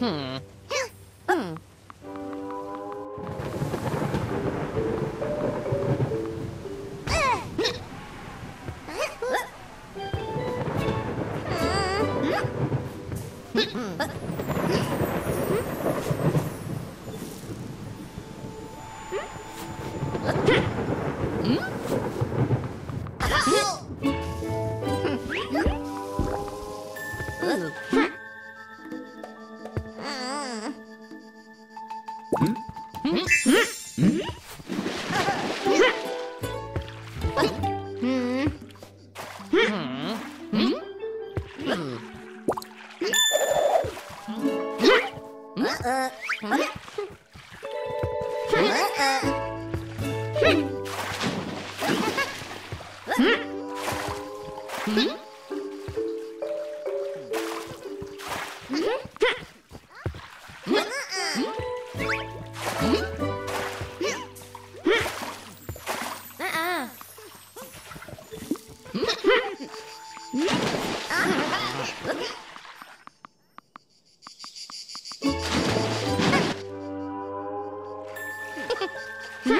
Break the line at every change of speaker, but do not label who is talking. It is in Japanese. Hmm. Hmm. Hmm. Look at Hmm.